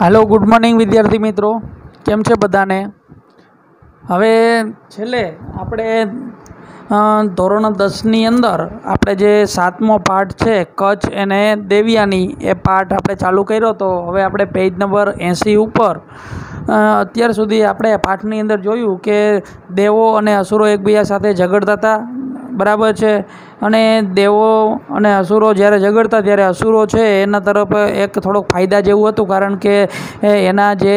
હાલો good morning વિદ્યાર્થી મિત્રો. કેમ છે બધાને? હવે છેલ્લે આપણે ધોરણ દસની અંદર આપણે જે સાતમો પાઠ છે, કચ્છ અને દેવિયાની, એ પાઠ આપણે ચાલુ કર્યો તો હવે આપણે પેજ નંબર એંસી ઉપર અત્યાર સુધી આપણે પાઠની અંદર જોયું કે દેવો અને અસુરો એકબીજા સાથે ઝઘડતા હતા. બરાબર છે. અને દેવો અને અસુરો જ્યારે ઝઘડતા ત્યારે અસુરો છે, એના તરફ એક થોડોક ફાયદા જેવું હતું, કારણ કે એના જે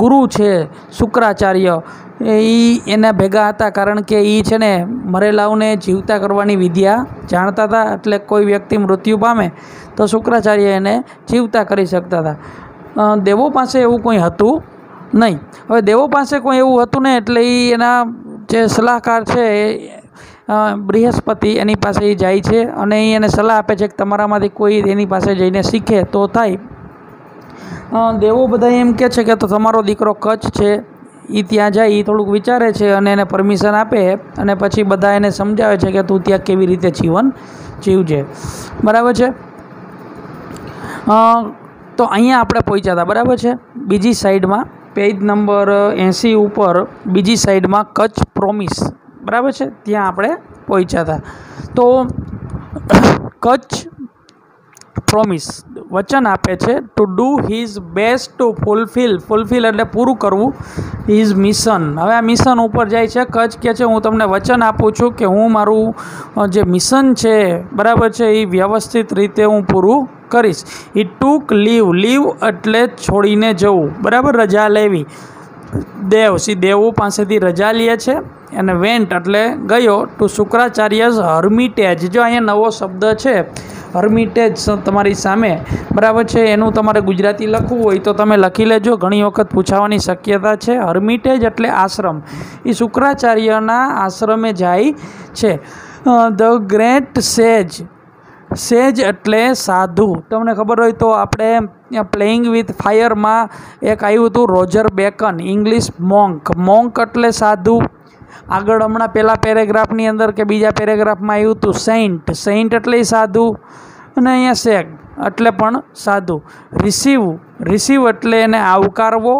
ગુરુ છે, શુક્રાચાર્ય, એ એના ભેગા હતા, કારણ કે એ છે ને, મરેલાઓને જીવતા કરવાની વિદ્યા જાણતા હતા, એટલે કોઈ વ્યક્તિ મૃત્યુ પામે, તો શુક્રાચાર્ય એને જીવતા કરી શકતા હતા. દેવો પાસે એવું કોઈ હતું નહીં. હવે દેવો પાસે કોઈ એવું હતું ને, એટલે એ એના જે સલાહકાર છે બૃહસ્પતિ એની પાસે જાય છે અને એ એને સલાહ આપે છે કે તમારામાંથી કોઈ એની પાસે જઈને શીખે તો થાય. દેવો બધા એમ કહે છે કે તો તમારો દીકરો કચ્છ છે એ ત્યાં જાય એ થોડુંક વિચારે છે અને એને પરમિશન આપે અને પછી બધા એને સમજાવે છે કે તું ત્યાં કેવી રીતે જીવન જીવજે. બરાબર છે? તો અહીંયા આપણે પહોંચ્યા હતા, બરાબર છે? બીજી સાઈડમાં, પેજ નંબર એંસી ઉપર બીજી સાઈડમાં કચ્છ પ્રોમિસ. બરાબર છે? ત્યાં આપણે પહોંચ્યા હતા. તો કચ્છ પ્રોમિસ વચન આપે છે to do his best to fulfil fulfil એટલે પૂરું કરવું. હિઝ મિશન હવે આ મિશન ઉપર જાય છે. કચ્છ કહે છે, હું તમને વચન આપું છું કે હું મારું જે મિશન છે, બરાબર છે, એ વ્યવસ્થિત રીતે હું પૂરું કરીશ. ઈ ટૂંક લીવ લીવ એટલે છોડીને જવું. બરાબર? રજા લેવી. દેવ, શ્રી દેવો પાસેથી રજા લે છે અને વેન્ટ એટલે ગયો ટુ શુક્રાચાર્યઝ હર્મિટેજ. જો અહીંયા નવો શબ્દ છે, હર્મિટેજ તમારી સામે. બરાબર છે, એનું તમારે ગુજરાતી લખવું હોય તો તમે લખી લેજો. ઘણી વખત પૂછાવાની શક્યતા છે. હર્મિટેજ એટલે આશ્રમ. એ શુક્રાચાર્યના આશ્રમે જાય છે. ધ ગ્રેટ સેજ. સેજ એટલે સાધુ. તમને ખબર હોય તો આપણે પ્લેઇંગ વિથ ફાયરમાં એક આવ્યું હતું Roger Bacon English monk monk એટલે સાધુ. આગળ હમણાં પહેલાં પેરેગ્રાફની અંદર કે બીજા પેરેગ્રાફમાં આવ્યું હતું સેન્ટ સેન્ટ એટલે સાધુ અને અહીંયા સેગ એટલે પણ સાધુ. રિસીવ રિસીવ એટલે એને આવકારવો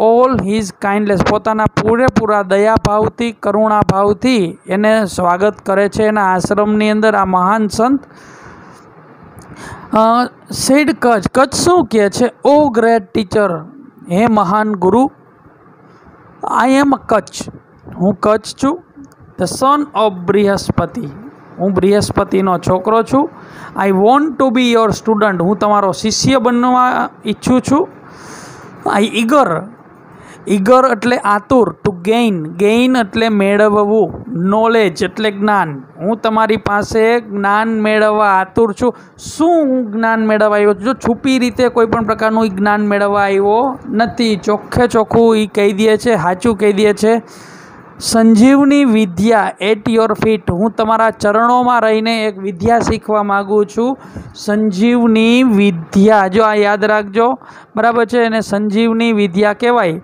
ઓલ હિઝ કાઇન્ડલેસ પોતાના પૂરેપૂરા દયાભાવથી, કરુણાભાવથી એને સ્વાગત કરે છે એના આશ્રમની અંદર આ મહાન સંત સેડ કચ્છ કચ્છ શું કહે છે? ઓ ગ્રેટ ટીચર, હે મહાન ગુરુ, આઈ એમ કચ્છ, હું કચ્છ છું, ધ સન ઓફ બૃહસ્પતિ, હું બૃહસ્પતિનો છોકરો છું, I want to be your student, હું તમારો શિષ્ય બનવા ઈચ્છું છું, આઈ ઈગર ઈગર એટલે આતુર ટુ ગેઇન ગેઇન એટલે મેળવવું નોલેજ એટલે જ્ઞાન. હું તમારી પાસે જ્ઞાન મેળવવા આતુર છું. શું હું જ્ઞાન મેળવવા આવ્યો છું? જો છુપી રીતે કોઈ પણ પ્રકારનું જ્ઞાન મેળવવા આવ્યો નથી, ચોખ્ખે ચોખ્ખું એ કહી દે છે, સાચું કહી દે છે. સંજીવની વિદ્યા એટ યોર ફીટ હું તમારા ચરણોમાં રહીને એક વિદ્યા શીખવા માગું છું. સંજીવની વિદ્યા, જો આ યાદ રાખજો. બરાબર છે? એને સંજીવની વિદ્યા કહેવાય.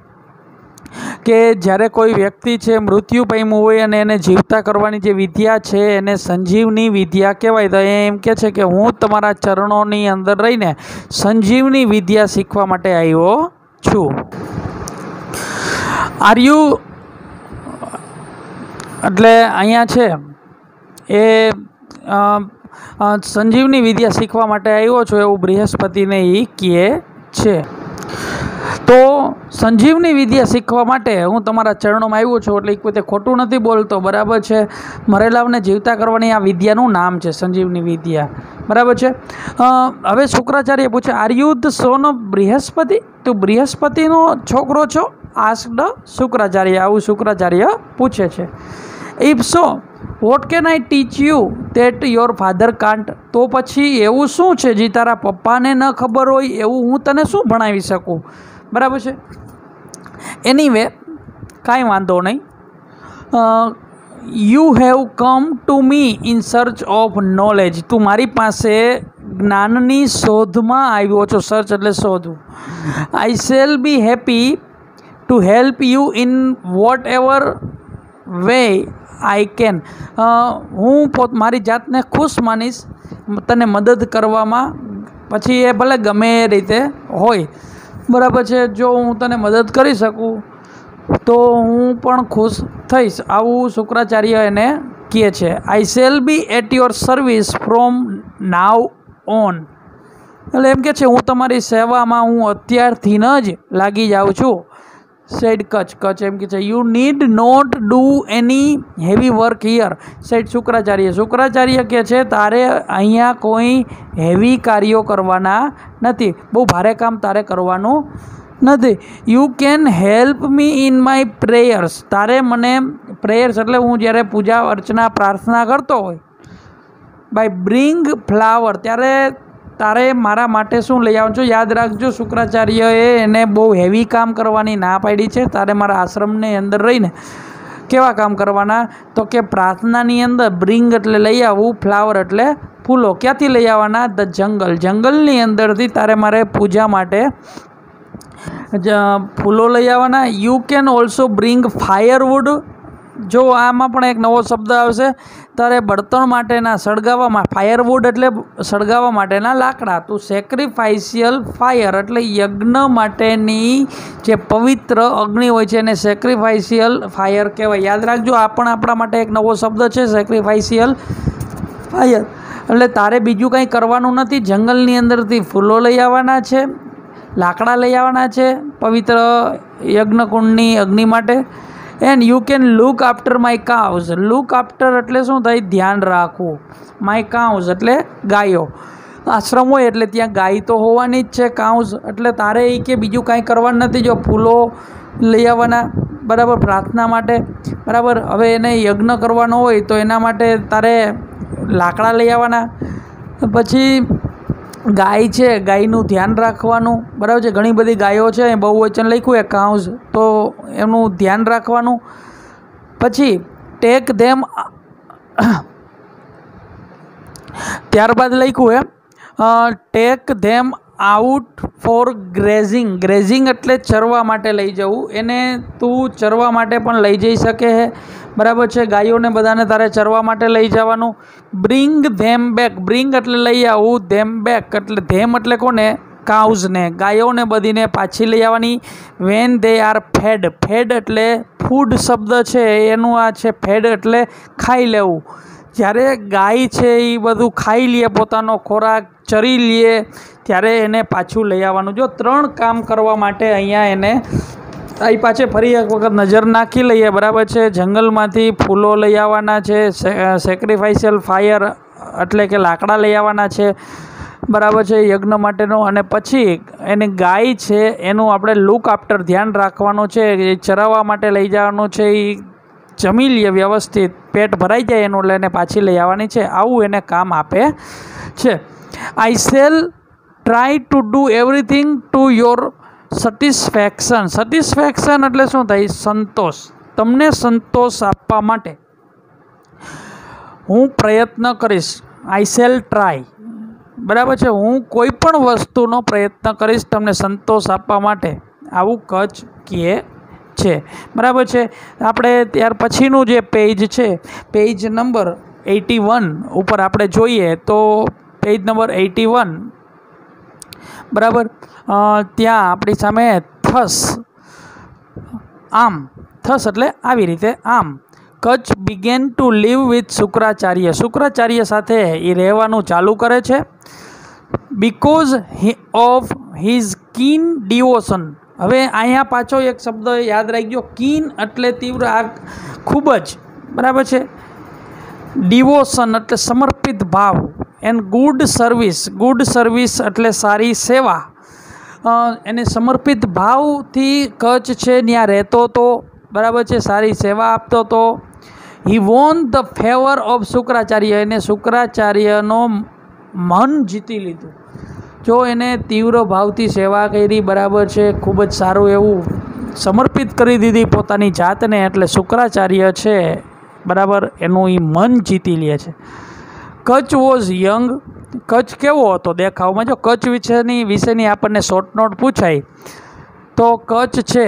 કે જ્યારે કોઈ વ્યક્તિ છે, મૃત્યુ પામ્યું હોય અને એને જીવતા કરવાની જે વિદ્યા છે, એને સંજીવની વિદ્યા કહેવાય, તો એમ કહે છે કે હું તમારા ચરણોની અંદર રહીને સંજીવની વિદ્યા શીખવા માટે આવ્યો છું. આર યુ એટલે અહીંયા છે, એ સંજીવની વિદ્યા શીખવા માટે આવ્યો છો એવું બૃહસ્પતિને એ કહે છે. તો સંજીવની વિદ્યા શીખવા માટે હું તમારા ચરણોમાં આવ્યો છું, એટલે એક પોતે ખોટું નથી બોલતો. બરાબર છે? મરેલાઓને જીવતા કરવાની આ વિદ્યાનું નામ છે, સંજીવની વિદ્યા. બરાબર છે? હવે શુક્રાચાર્ય પૂછે આર્યુદ્ધ સોનો બૃહસ્પતિ? તું બૃહસ્પતિનો છોકરો છો? આસ્ડ શુક્રાચાર્ય. આવું શુક્રાચાર્ય પૂછે છે. If so what can I teach you that your father can't તો પછી એવું શું છે? જે તારા પપ્પાને ન ખબર હોય, એવું હું તને શું ભણાવી શકું? બરાબર છે? એની વે કાંઈ વાંધો નહીં. You have come to me in search of knowledge તું મારી પાસે જ્ઞાનની શોધમાં આવ્યો છો સર્ચ એટલે શોધવું. I shall be happy to help you in whatever way I can હું પોત, મારી જાતને ખુશ માનીશ, તને મદદ કરવામાં, પછી એ ભલે ગમે એ રીતે હોય. બરાબર છે, જો હું તને મદદ કરી શકું, તો હું પણ ખુશ થઈશ. આવું શુક્રાચાર્ય એને કહે છે I shall be at your service from now on એટલે એમ કે છે, હું તમારી સેવામાં હું અત્યારથી જ લાગી જાઉં છું. સેડ કચ્છ કચ્છ એમ કે છે you need not do any heavy work here said Shukracharya Shukracharya કે છે, તારે અહીંયા કોઈ હેવી કાર્યો કરવાના નથી. બહુ ભારે કામ તારે કરવાનું નથી. You can help me in my prayers તારે મને પ્રેયર્સ એટલે હું જ્યારે પૂજા અર્ચના પ્રાર્થના કરતો હોય બાય બ્રિંગ ફ્લાવર ત્યારે તારે મારા માટે શું લઈ આવજો યાદ રાખજો શુક્રાચાર્યએ એને બહુ હેવી કામ કરવાની ના પાડી છે. તારે મારા આશ્રમની અંદર રહીને કેવા કામ કરવાના? તો કે પ્રાર્થનાની અંદર બ્રિંગ એટલે લઈ આવવું, ફ્લાવર એટલે ફૂલો. ક્યાંથી લઈ આવવાના? The jungle. જંગલની અંદરથી તારે મારે પૂજા માટે ફૂલો લઈ આવવાના. You can also bring firewood જો આમાં પણ એક નવો શબ્દ આવશે. ત્યારે બળતણ માટેના સળગાવવામાં ફાયરવુડ એટલે સળગાવવા માટેના લાકડા, તો સેક્રિફાઇશિયલ ફાયર એટલે યજ્ઞ માટેની જે પવિત્ર અગ્નિ હોય છે એને સેક્રિફાઇશિયલ ફાયર કહેવાય. યાદ રાખજો, આ પણ આપણા માટે એક નવો શબ્દ છે સેક્રિફાઇશિયલ ફાયર એટલે તારે બીજું કંઈ કરવાનું નથી, જંગલની અંદરથી ફૂલો લઈ આવવાના છે, લાકડા લઈ આવવાના છે, પવિત્ર યજ્ઞકુંડની અગ્નિ માટે. And you can look after my cows look after એટલે શું થાય? ધ્યાન રાખવું. માય કાઉઝ એટલે ગાયો. આશ્રમ હોય એટલે ત્યાં ગાય તો હોવાની જ છે કાઉઝ એટલે તારે એ કે બીજું કાંઈ કરવાનું નથી. જો ફૂલો લઈ આવવાના, બરાબર, પ્રાર્થના માટે, બરાબર. હવે એને યજ્ઞ કરવાનો હોય તો એના માટે તારે લાકડા લઈ આવવાના. પછી ગાય છે, ગાયનું ધ્યાન રાખવાનું. બરાબર છે? ઘણી બધી ગાયો છે બહુ વચન લખ્યું, એક કાઉઝ તો એનું ધ્યાન રાખવાનું. પછી ટેક ધેમ ત્યારબાદ લખ્યું એ take them out for grazing. Grazing એટલે ચરવા માટે લઈ જવું. એને તું ચરવા માટે પણ લઈ જઈ શકે છે બરાબર છે? ગાયોને બધાને તારે ચરવા માટે લઈ જવાનું. બ્રિંગ ધેમ બેક બ્રિંગ એટલે લઈ આવવું ધેમ બેક એટલે ધેમ એટલે કોને? કાઉઝને ગાયોને બધીને પાછી લઈ આવવાની. When they are fed fed એટલે ફૂડ શબ્દ છે. એનું આ છે ફેડ એટલે ખાઈ લેવું. જ્યારે ગાય છે એ બધું ખાઈ લે, પોતાનો ખોરાક ચરી લે, ત્યારે એને પાછું લઈ આવવાનું. જો ત્રણ કામ કરવા માટે અહીંયા એને અહીં પાછે ફરી એક વખત નજર નાખી લઈએ. બરાબર છે? જંગલમાંથી ફૂલો લઈ આવવાના છે સેક્રિફાઇશિયલ ફાયર એટલે કે લાકડા લઈ આવવાના છે. બરાબર છે? યજ્ઞ માટેનું. અને પછી એની ગાય છે, એનું આપણે લુક આફ્ટર ધ્યાન રાખવાનું છે, એ ચરાવવા માટે લઈ જવાનું છે એ જમી લઈએ વ્યવસ્થિત પેટ ભરાઈ જાય એનું લઈને પાછી લઈ આવવાની છે. આવું એને કામ આપે છે. I shall try to do everything to your satisfaction satisfaction એટલે શું થાય? સંતોષ. તમને સંતોષ આપવા માટે હું પ્રયત્ન કરીશ. આઈ સેલ ટ્રાય બરાબર છે? હું કોઈ પણ વસ્તુનો પ્રયત્ન કરીશ તમને સંતોષ આપવા માટે. આવું કચ્છ કહે છે. બરાબર છે? આપણે ત્યાર પછીનું જે પેજ છે પેજ નંબર એટી વન ઉપર આપણે જોઈએ તો પેજ નંબર એટી વન બરાબર ત્યાં આપણી સામે થસ, આમ, થસ એટલે આવી રીતે આમ. Kacha began to live with Shukracharya. Shukracharya સાથે એ રહેવાનું ચાલુ કરે છે. Because of his keen devotion હવે અહીંયા પાછો એક શબ્દ યાદ રાખી ગયો કીન એટલે તીવ્ર આ ખૂબ જ. બરાબર છે? ડિવોશન એટલે સમર્પિત ભાવ. And good service. Good service એટલે સારી સેવા. એને સમર્પિત ભાવથી કચ્છ છે ત્યાં રહેતો હતો બરાબર છે? સારી સેવા આપતો હતો he won the favour of Shukracharya. એને શુક્રાચાર્યનો મન જીતી લીધું. જો એને તીવ્ર ભાવથી સેવા કરી, બરાબર છે, ખૂબ જ સારું એવું સમર્પિત કરી દીધી પોતાની જાતને, એટલે શુક્રાચાર્ય છે, બરાબર, એનું એ મન જીતી લે છે. કચ્છ વોઝ યંગ કચ્છ કેવો હતો દેખાવમાં? જો કચ્છ વિશેની વિશેની આપણને શોર્ટ નોટ પૂછાય, તો કચ્છ છે.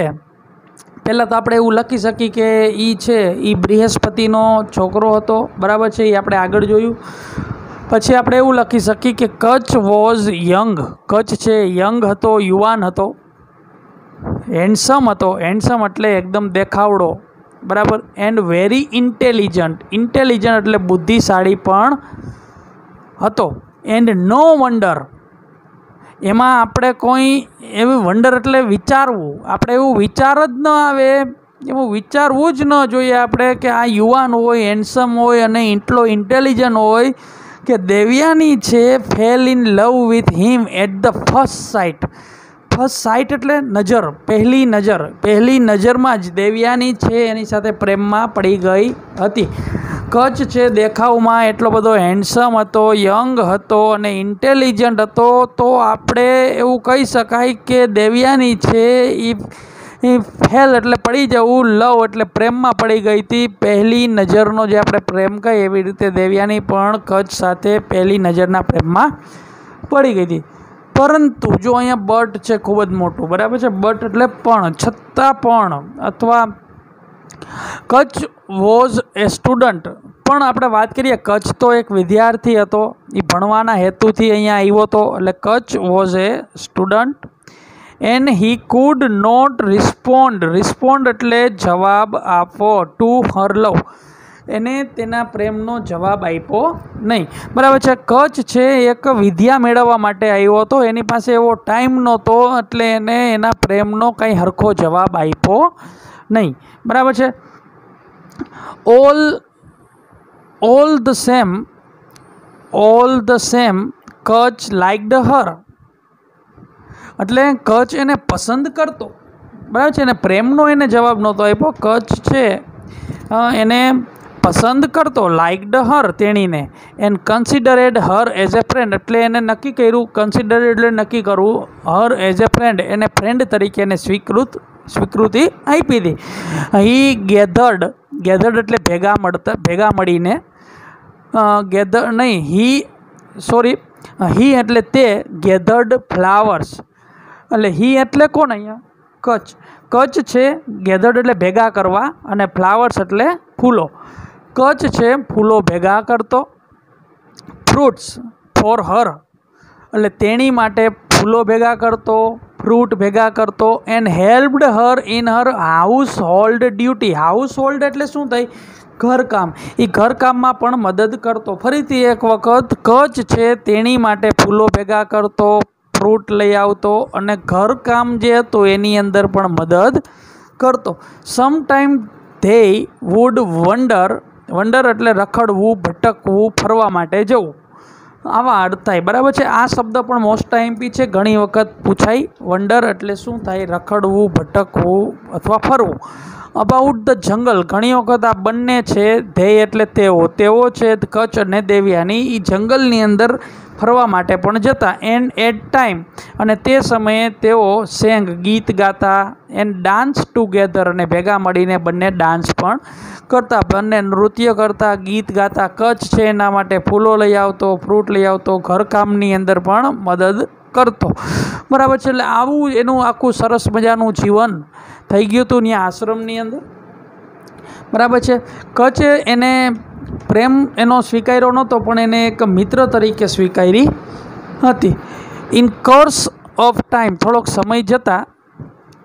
પહેલાં તો આપણે એવું લખી શકીએ કે એ છે એ બૃહસ્પતિનો છોકરો હતો, બરાબર છે એ આપણે આગળ જોયું. પછી આપણે એવું લખી શકીએ કે કચ્છ વોઝ યંગ. કચ્છ છે યંગ હતો, યુવાન હતો હેન્ડસમ હતો. હેન્ડસમ એટલે એકદમ દેખાવડો. બરાબર? એન્ડ વેરી ઇન્ટેલિજન્ટ ઇન્ટેલિજન્ટ એટલે બુદ્ધિશાળી પણ હતો. એન્ડ નો વંડર એમાં આપણે કોઈ એવું વંડર એટલે વિચારવું. આપણે એવું વિચાર જ ન આવે. એવું વિચારવું જ ન જોઈએ આપણે કે આ યુવાન હોય હેન્ડસમ હોય અને એટલો ઇન્ટેલિજન્ટ હોય કે દેવ્યાની છે fell in love with him at the first sight first sight એટલે નજર, પહેલી નજર. પહેલી નજરમાં જ દેવ્યાની છે, એની સાથે પ્રેમમાં પડી ગઈ હતી. કચ્છ છે, દેખાવમાં એટલો બધો હેન્ડસમ હતો યંગ હતો અને ઇન્ટેલિજન્ટ હતો. તો આપણે એવું કહી શકાય કે દેવ્યાની છે, એ ફેલ એટલે પડી જવું લવ એટલે પ્રેમમાં પડી ગઈ હતી. પહેલી નજરનો જે આપણે પ્રેમ કહીએ એવી રીતે દેવ્યાની પણ કચ્છ સાથે પહેલી નજરના પ્રેમમાં પડી ગઈ હતી. પરંતુ જો અહીંયા બટ છે ખૂબ જ મોટું, બરાબર છે? બટ એટલે પણ, છતાં પણ અથવા કચ્છ વોઝ એ સ્ટુડન્ટ પણ આપણે વાત કરીએ કચ્છ તો એક વિદ્યાર્થી હતો એ ભણવાના હેતુથી અહીંયા આવ્યો હતો, એટલે Kacha was a student and he could not respond respond એટલે જવાબ આપો. ટુ હર લવ એને તેના પ્રેમનો જવાબ આપ્યો નહીં. બરાબર છે? કચ્છ છે એક વિદ્યા મેળવવા માટે આવ્યો હતો. એની પાસે એવો ટાઈમ નહોતો એટલે એને એના પ્રેમનો કંઈ હરખો જવાબ આપ્યો નહીં. બરાબર છે? All all the same all the same Kacha liked her એટલે કચ્છ એને પસંદ કરતો. બરાબર છે? એને પ્રેમનો એને જવાબ નહોતો આપ્યો. કચ્છ છે એને પસંદ કરતો લાઇકડ હર તેણીને. And considered her as a friend એટલે એને નક્કી કર્યું કન્સિડરેડ એટલે નક્કી કરવું હર એઝ એ ફ્રેન્ડ એને ફ્રેન્ડ તરીકે એને સ્વીકૃત, સ્વીકૃતિ આપી હતી હી ગેધર્ડ ગેધર્ડ એટલે ભેગા મળતા, ભેગા મળીને ગેધર નહીં હી સોરી હી એટલે તે ગેધર્ડ ફ્લાવર્સ એટલે હી એટલે કોણ અહીંયા? કચ્છ. કચ્છ છે ગેધર્ડ એટલે ભેગા કરવા અને ફ્લાવર્સ એટલે ફૂલો. કચ્છ છે ફૂલો ભેગા કરતો. Fruits for her. એટલે તેણી માટે ફૂલો ભેગા કરતો, ફ્રૂટ ભેગા કરતો and helped her in her household duty household એટલે શું થાય ઘરકામ. એ ઘરકામમાં પણ મદદ કરતો. ફરીથી એક વખત કચ્છ છે તેણી માટે ફૂલો ભેગા કરતો ફ્રૂટ લઈ આવતો અને ઘરકામ જે હતું એની અંદર પણ મદદ કરતો. Sometime they would wander wander એટલે રખડવું, ભટકવું, ફરવા માટે જવું. આવા અર્થ થાય. બરાબર છે? આ શબ્દ પણ મોસ્ટ આઈમ્પી છે. ઘણી વખત પૂછાય. વંડર એટલે શું થાય? રખડવું, ભટકવું અથવા ફરવું. About the jungle. ઘણી વખત આ બંને છે ધ્યેય એટલે તેઓ. તેઓ છે, કચ્છ અને દેવિયાની. એ જંગલની અંદર ફરવા માટે પણ જતા. And at time. અને તે સમયે તેઓ સેંગ, ગીત ગાતા એન્ડ ડાન્સ ટુગેધર અને ભેગા મળીને બંને ડાન્સ પણ કરતા. બંને નૃત્ય કરતા, ગીત ગાતા. કચ્છ છે, એના માટે ફૂલો લઈ આવતો, ફ્રૂટ લઈ આવતો, ઘરકામની અંદર પણ મદદ કરતો. બરાબર છે, એટલે આવું એનું આખું સરસ મજાનું જીવન થઈ ગયું હતું ત્યાં આશ્રમની અંદર? બરાબર છે. કચ્છ એને પ્રેમ એનો સ્વીકાર્યો નહોતો, પણ એને એક મિત્ર તરીકે સ્વીકારી હતી. ઇન કોર્સ ઓફ ટાઈમ થોડોક સમય જતાં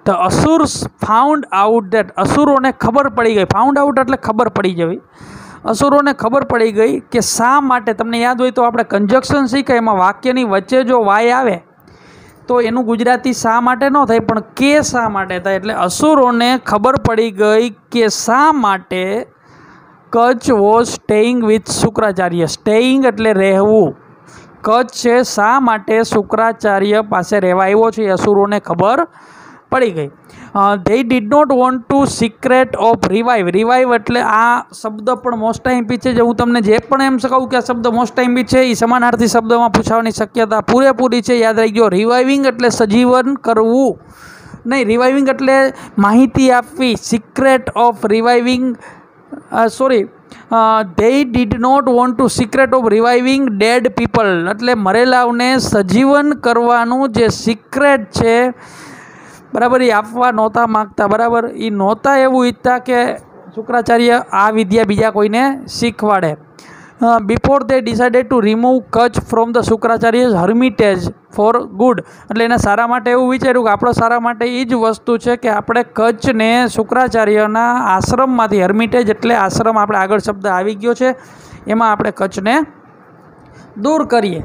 the asuras found out that અસુરોને ખબર પડી ગઈ. ફાઉન્ડ આઉટ એટલે ખબર પડી જવી. અસુરોને ખબર પડી ગઈ કે શા માટે? તમને યાદ હોય તો આપણે કન્જક્શન શીખાય, એમાં વાક્યની વચ્ચે જો વાય આવે તો એનું ગુજરાતી શા માટે ન થાય, પણ કે શા માટે થાય? એટલે અસુરોને ખબર પડી ગઈ કે શા માટે Kacha was staying with Shukracharya. Staying એટલે રહેવું. કચ્છ છે શા માટે શુક્રાચાર્ય પાસે રહેવા આવ્યો છે અસુરોને ખબર પડી ગઈ. They did not want to secret of revive revive એટલે આ શબ્દ પણ મોસ્ટ ટાઈમ છે જે હું તમને જે પણ એમ કહું કે આ શબ્દ મોસ્ટ ટાઈમ છે એ સમાનાર્થી શબ્દમાં પૂછવાની શક્યતા પૂરેપૂરી છે. યાદ રાખજો રિવાઇવિંગ એટલે સજીવન કરવું. નહીં રિવાઇવિંગ એટલે માહિતી આપવી. Secret of reviving sorry they did not want to secret of reviving dead people એટલે મરેલાઓને સજીવન કરવાનું જે સિક્રેટ છે બરાબર, એ આપવા નહોતા માગતા, બરાબર? એ નહોતા એવું ઈચ્છતા કે શુક્રાચાર્ય આ વિદ્યા બીજા કોઈને શીખવાડે. Before they decided to remove Kacha from the Shukracharya hermitage for good એટલે એના સારા માટે એવું વિચાર્યું કે આપણો સારા માટે એ જ વસ્તુ છે કે આપણે કચ્છને શુક્રાચાર્યના આશ્રમમાંથી હર્મિટેજ એટલે આશ્રમ આપણે આગળ શબ્દ આવી ગયો છે, એમાં આપણે કચ્છને દૂર કરીએ.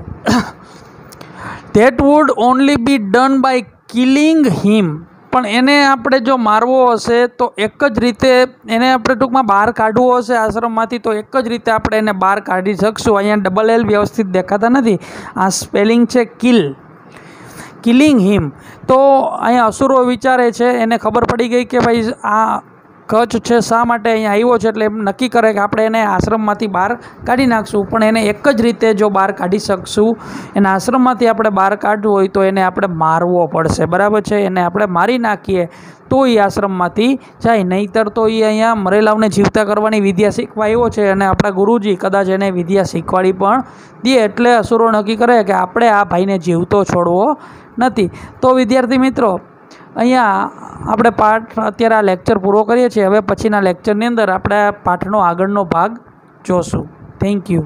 That would only be done by killing him. પણ એને આપણે જો મારવો હશે, તો એક જ રીતે એને આપણે ટૂંકમાં બહાર કાઢવો હશે આશ્રમમાંથી, તો એક જ રીતે આપણે એને બહાર કાઢી શકશું. અહીંયા ડબલ એલ વ્યવસ્થિત દેખાતા નથી. આ સ્પેલિંગ છે કિલ. કિલિંગ હિમ. તો અહીંયા અસુરો વિચારે છે, એને ખબર પડી ગઈ કે ભાઈ આ કચ્છ છે, શા માટે અહીંયા આવ્યો છે એટલે એમ નક્કી કરે કે આપણે એને આશ્રમમાંથી બહાર કાઢી નાખશું. પણ એને એક જ રીતે જો બહાર કાઢી શકશું, એને આશ્રમમાંથી આપણે બહાર કાઢવું હોય તો એને આપણે મારવો પડશે. બરાબર છે? એને આપણે મારી નાખીએ તો એ આશ્રમમાંથી જાય. નહીંતર તો એ અહીંયા મરેલાઓને જીવતા કરવાની વિદ્યા શીખવા આવ્યો છે અને આપણા ગુરુજી કદાચ એને વિદ્યા શીખવાડી પણ દે. એટલે અસુરો નક્કી કરે કે આપણે આ ભાઈને જીવતો છોડવો નથી. તો વિદ્યાર્થી મિત્રો અહીંયા આપણે પાઠ અત્યારે આ લેક્ચર પૂરો કરીએ છીએ. હવે પછીના લેક્ચરની અંદર આપણે પાઠનો આગળનો ભાગ જોશું. Thank you